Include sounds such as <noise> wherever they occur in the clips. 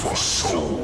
for so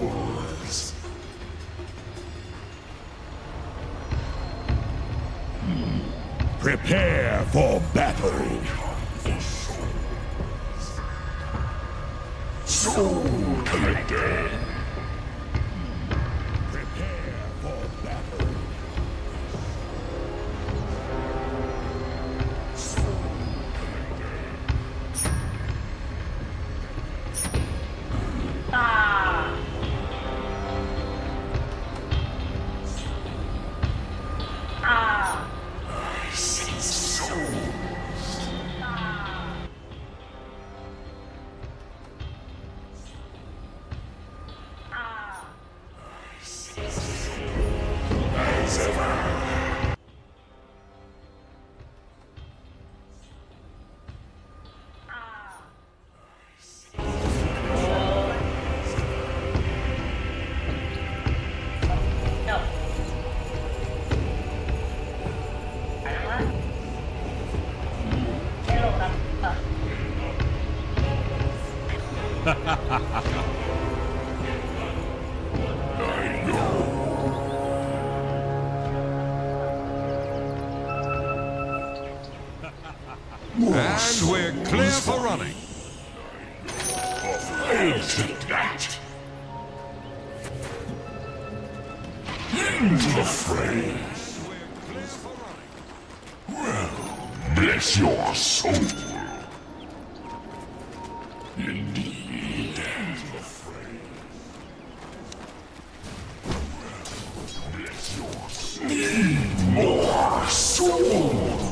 Need more soul!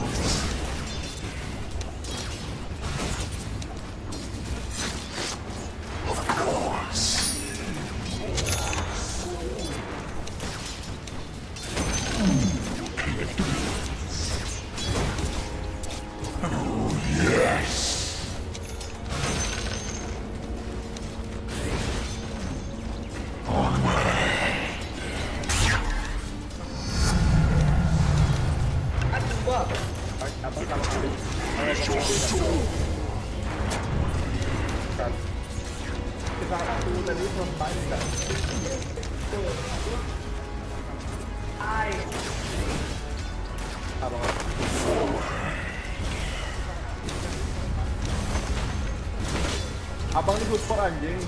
acabando com os foragidos.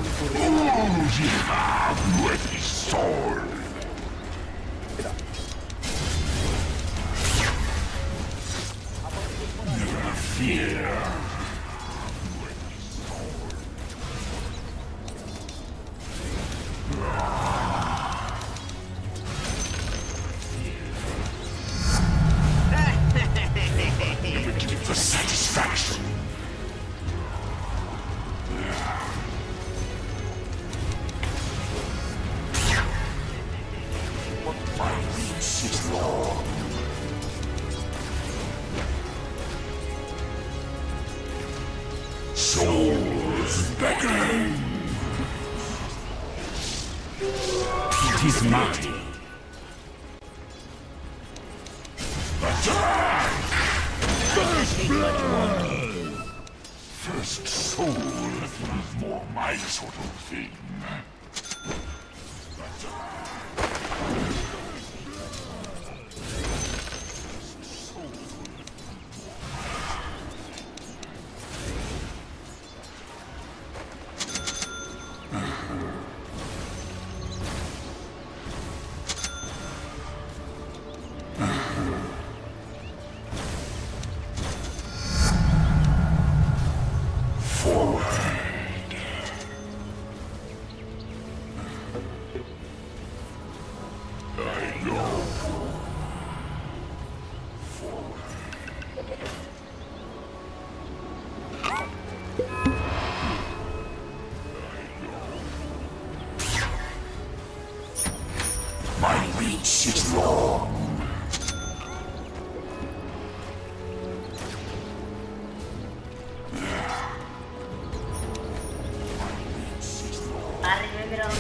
the middle.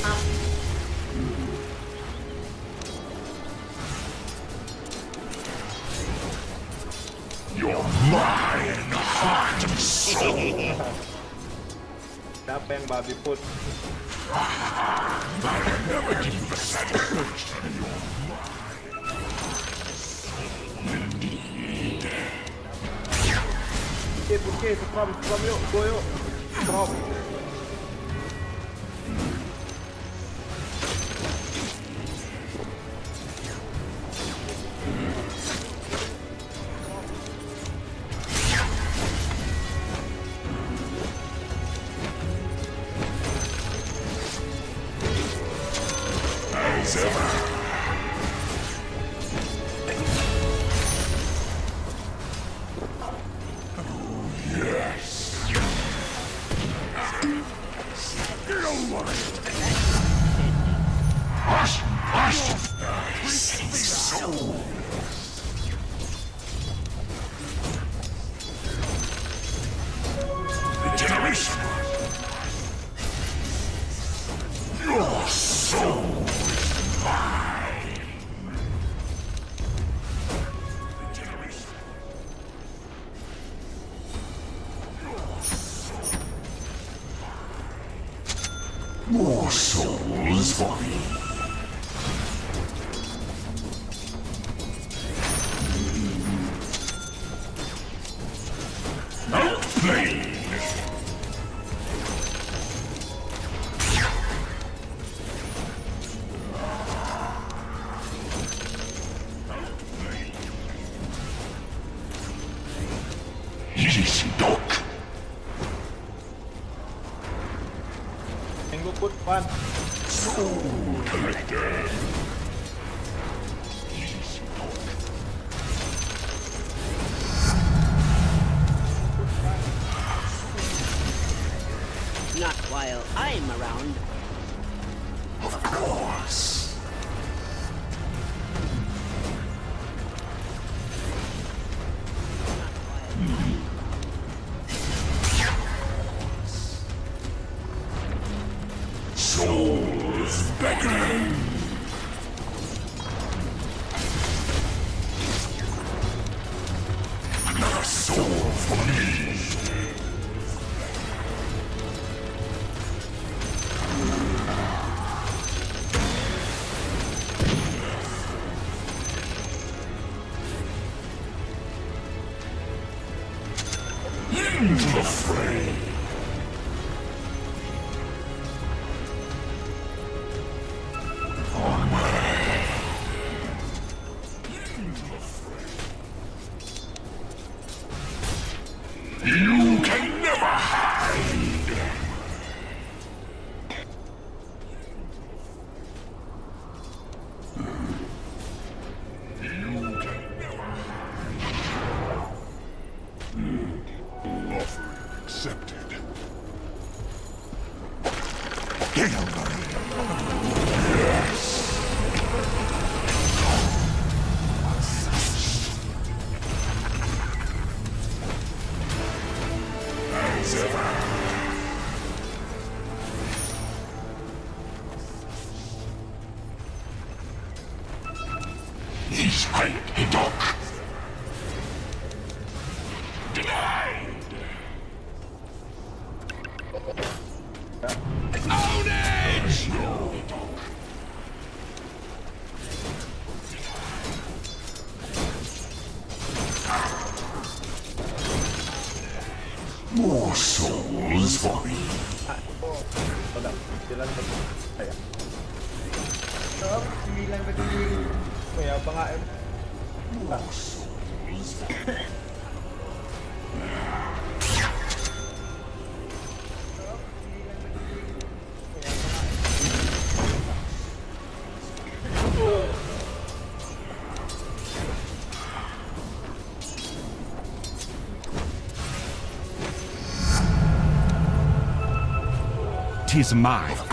You're mine, heart and soul. That and Bobby put. I never give you the satisfaction you're mine. Okay, okay, come, come, you, go you. From. 莫守无所。is mine.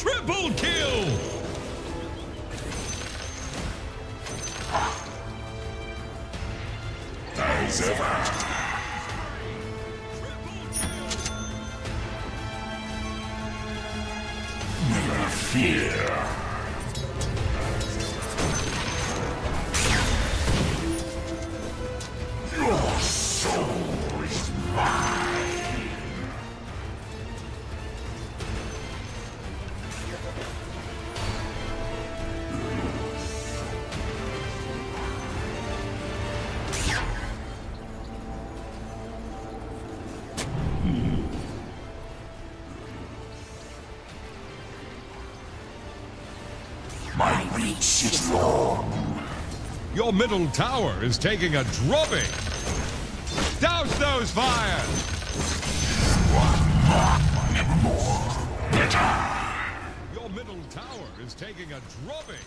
Triple kill! As ever. middle tower is taking a drubbing. Douse those fires! Your middle tower is taking a drubbing.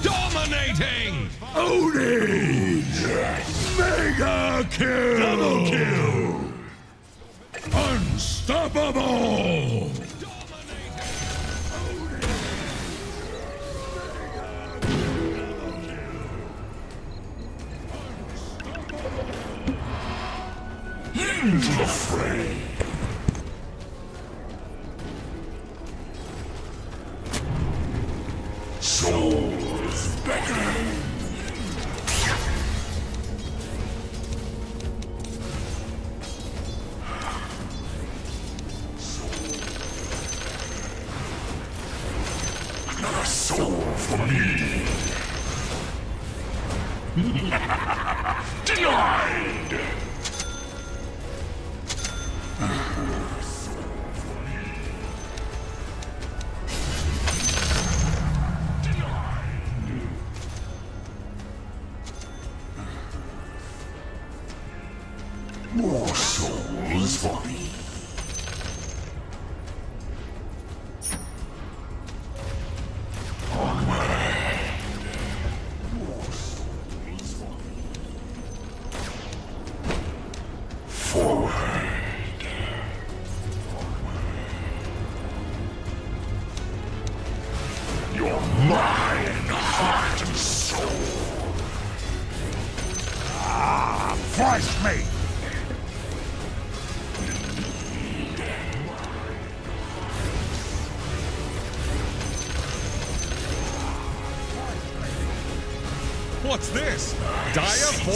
Dominating! Odin! Mega kill! Double kill! Unstoppable! Into the fray!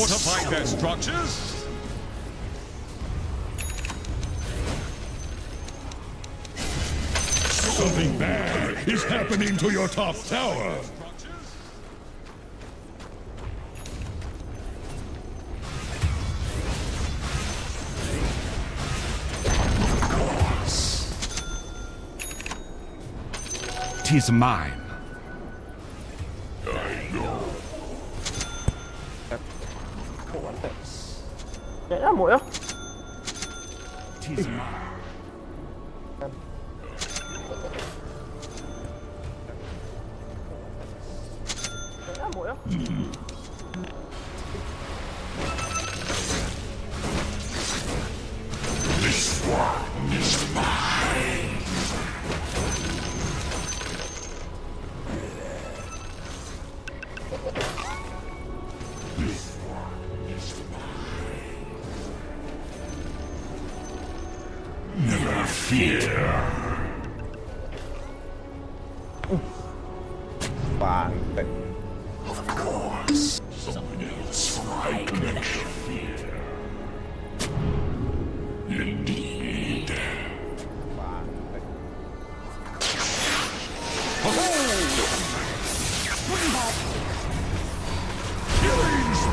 What's this? Fortified their structures? Something bad is happening to your top tower. Tis mine. 얘가 뭐야?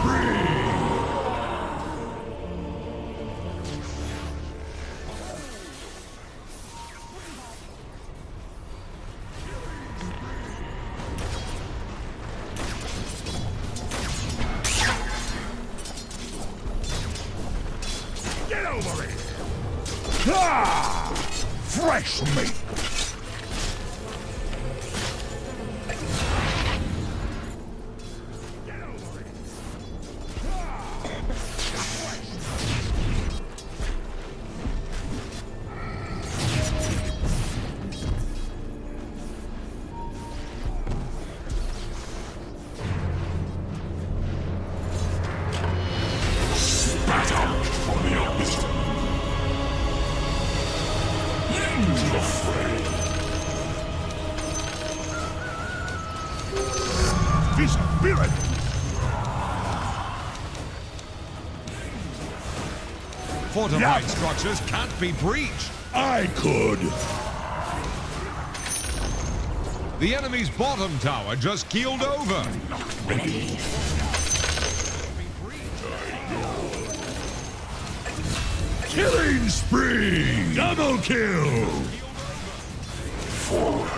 Killing Fortified Yeah. structures can't be breached. I could! The enemy's bottom tower just keeled over. Ready. Killing spree! Double kill! Forward.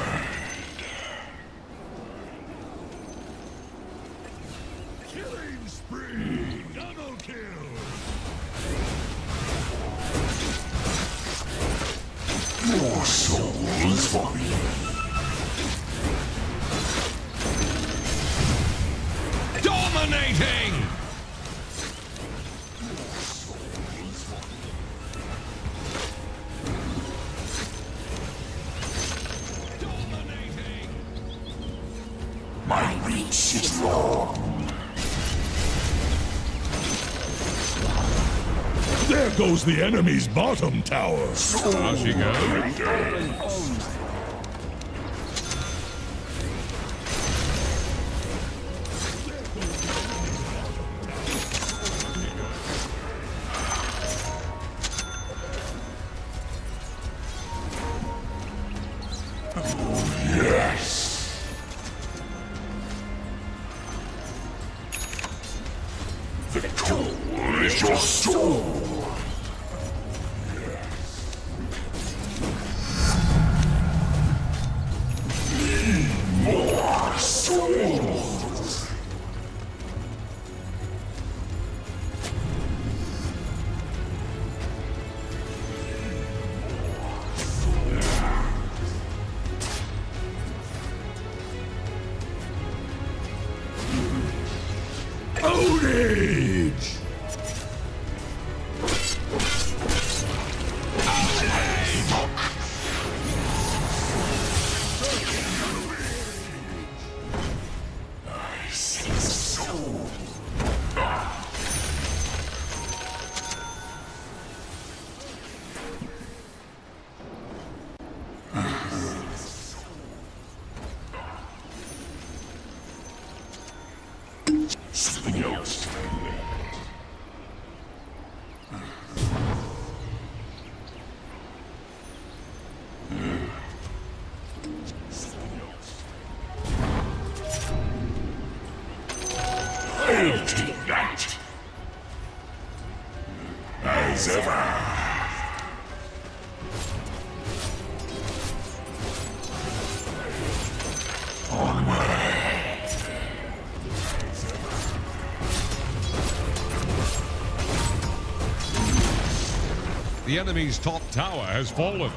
Killing spree! Double kill! Your soul is for the enemy's bottom tower. She goes? Ownage! Enemy's top tower has fallen.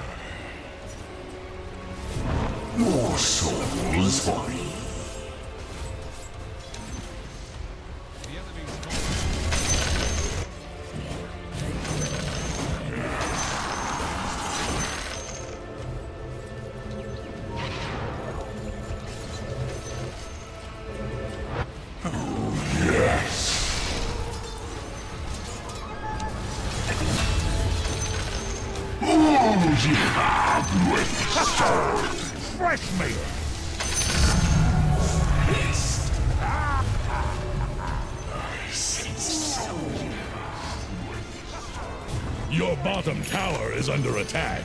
Your bottom tower is under attack.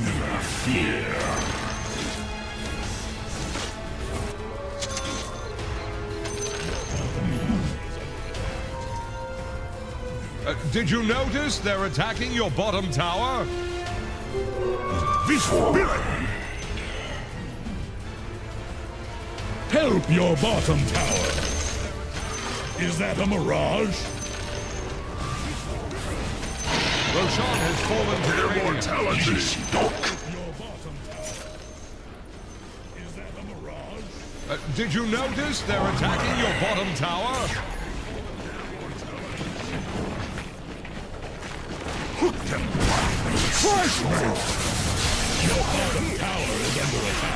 Never fear. Uh, did you notice they're attacking your bottom tower? This spirit. Help your bottom tower. Is that a mirage? Roshan has fallen to the radiant. Mortality. Doc. Your bottom tower. Is that a mirage? Uh, did you notice they're attacking your bottom tower? Fresh meat. Your bottom tower is under attack.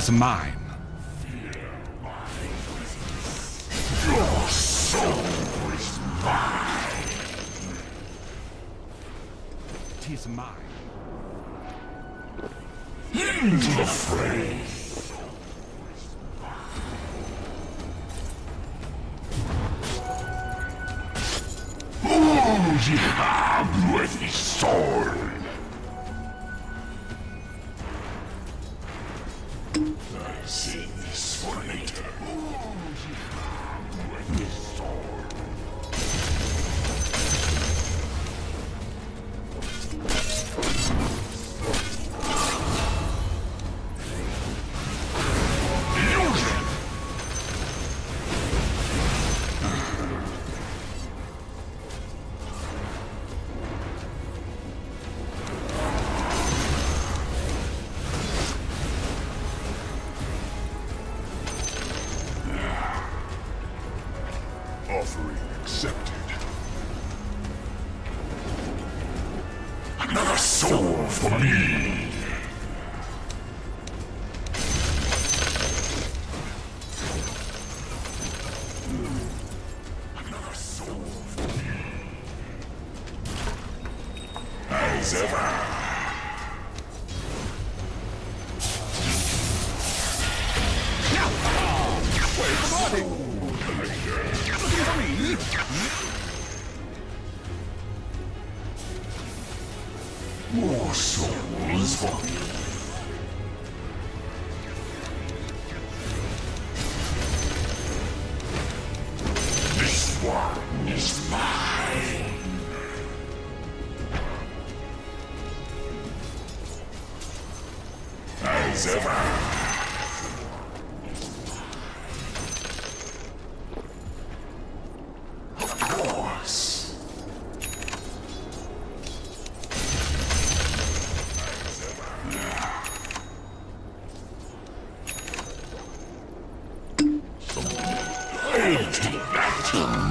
Tis mine. team.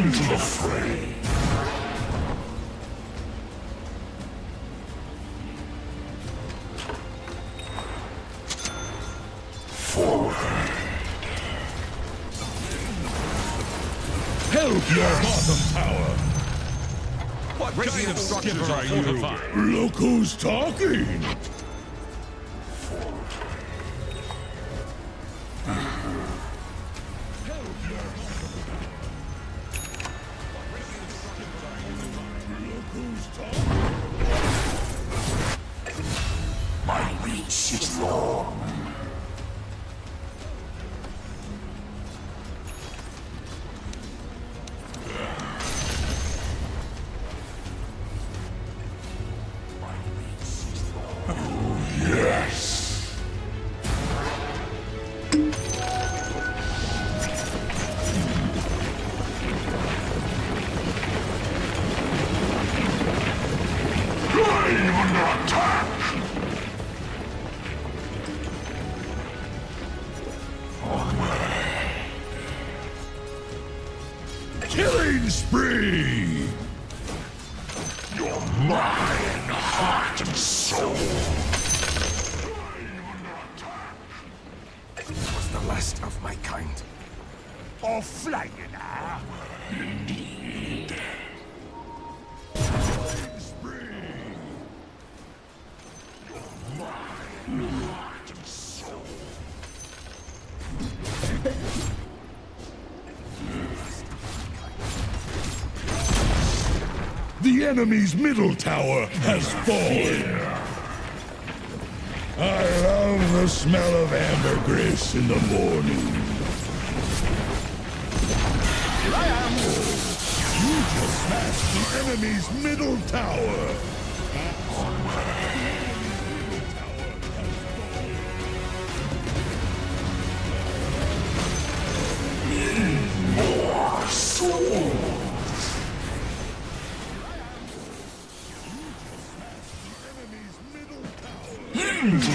Into the fray. Forward. Help your bottom tower! What kind of structures are you? Look who's talking! Enemy's middle tower has fallen. I love the smell of ambergris in the morning. Here I am. You just smashed the enemy's middle tower. More soul.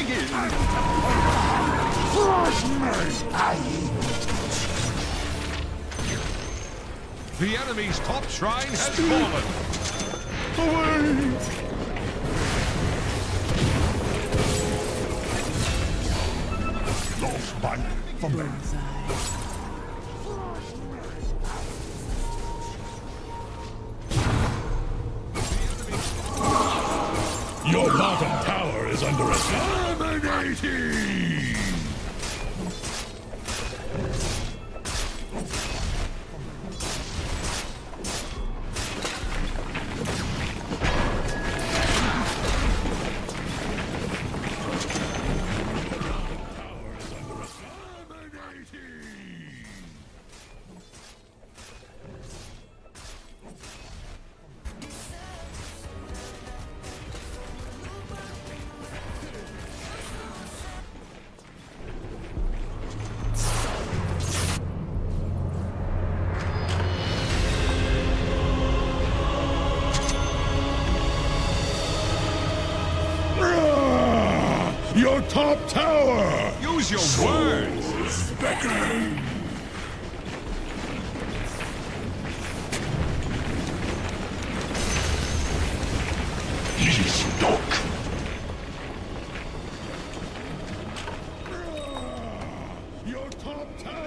begin! The enemy's top shrine has fallen. Away! Lost back from them. Your bottom tower is under attack. Dominating!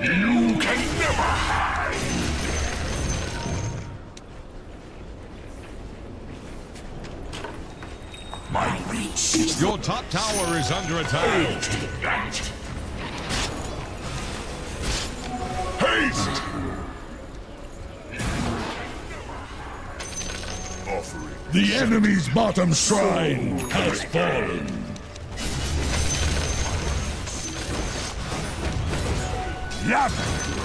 You can never hide. My reach is Your top tower is under attack. that. Haste! The enemy's bottom shrine has fallen. Yap!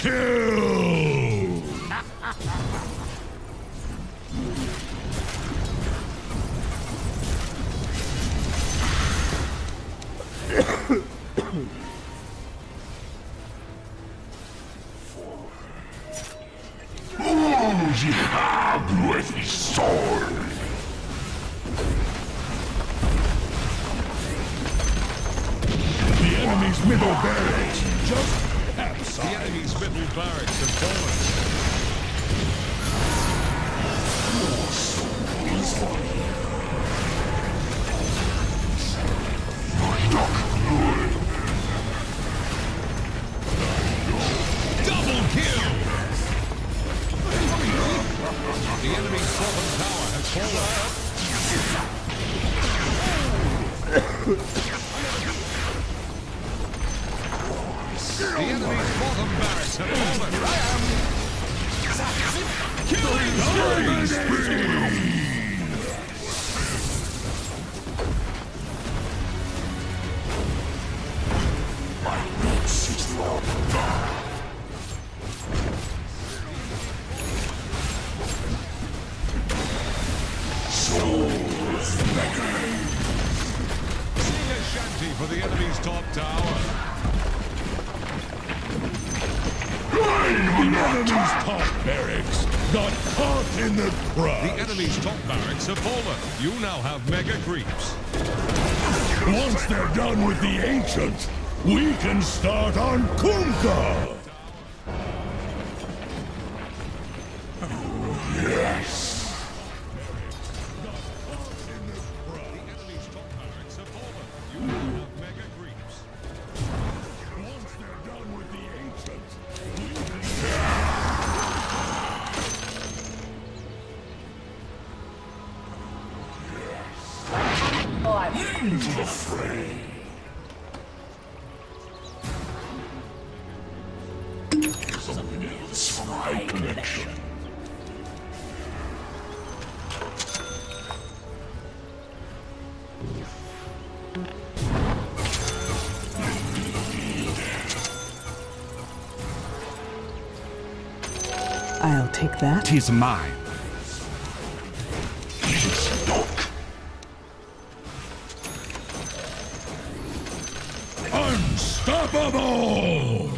Kill! The enemy's top tower. The enemy's top barracks got caught in the The enemy's top barracks have fallen. You now have mega creeps. Once they're done with the ancients, we can start on Kumka. That. Mine. Unstoppable!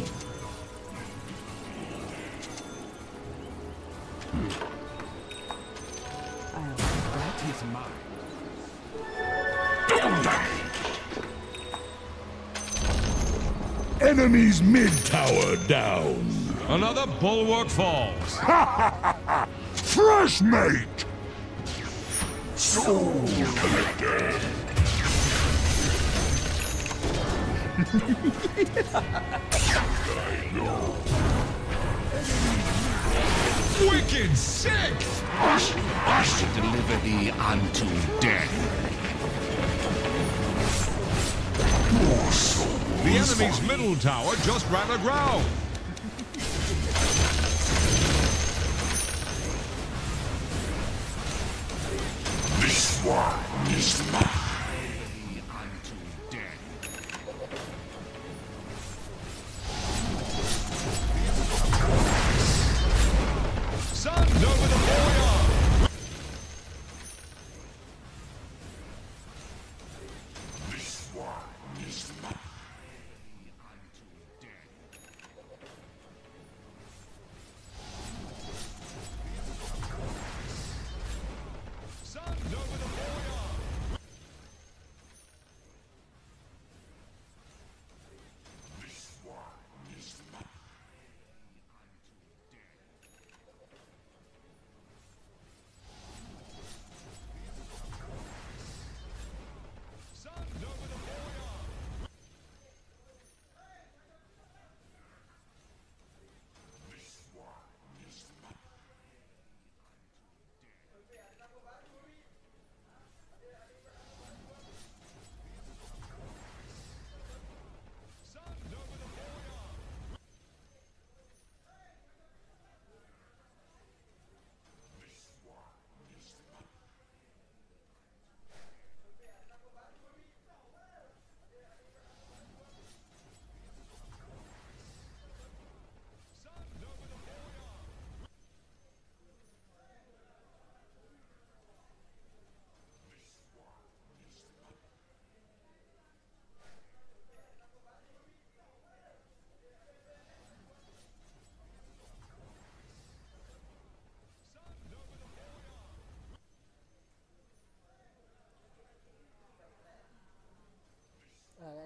Enemy's mid tower down. Another bulwark falls. Fresh mate! Soul collector. <laughs> Wicked sick! I shall deliver thee unto death. The enemy's middle tower just ran aground.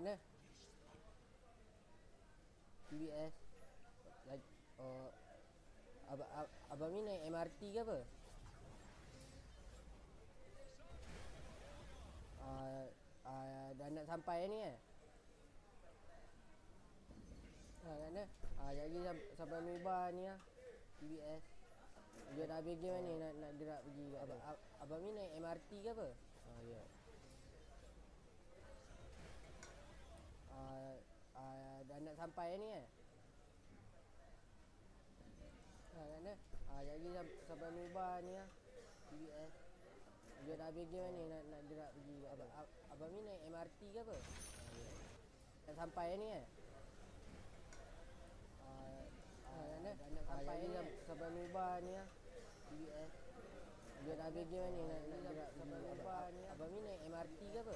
Ha, mana? TBS. Like, oh, abang, ab, abang ni naik MRT ke apa? Uh, uh, dah nak sampai ni eh? Ha, kat mana? Ah, uh, lagi sam, sampai Mubah ni lah. TBS. Dia dah habis game ni nak nak gerak pergi. Abang, ab, abang ni naik MRT ke apa? Ah, ya. Yeah. Uh, uh, dah nak sampai ni eh? Ha, kat mana? Lagi sam, sampai Mubah ni lah. TBS. Dia dah habis game ni nak nak gerak pergi. Abang, ab, abang ni naik MRT ke apa? Dah sampai ni eh? Nak sampai ni sam, sampai Mubah ni lah. TBS. Dia dah habis game ni nak nak gerak pergi. Mubah ni lah. Abang ni naik MRT ke apa?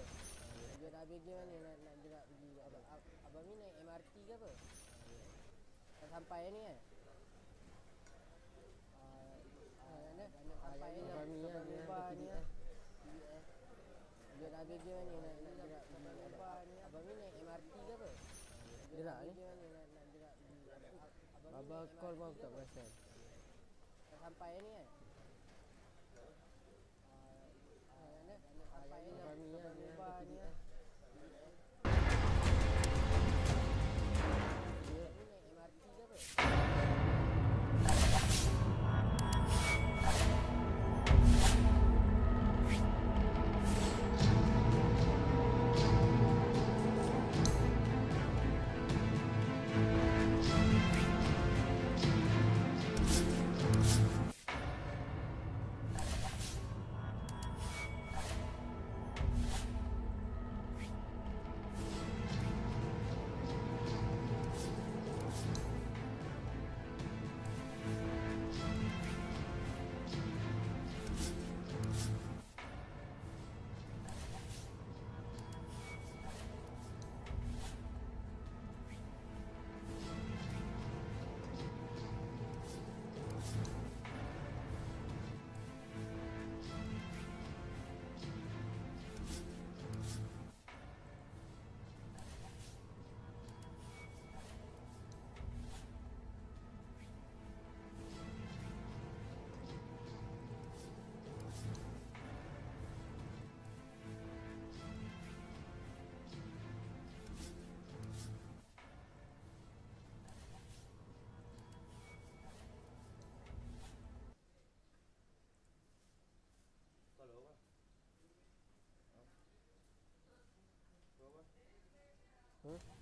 Dia dah habis game ni nak nak gerak. Abang ni naik MRT ke apa? Dah sampai ni kan? Ah, ah, ah, abang ni Abang ni kan, Abang ni ni Abang ni naik MRT ke apa? Gerak ni? Abang call pun aku tak perasan Dah sampai ni kan? Abang ni Abang lah. ni kan, Hmm?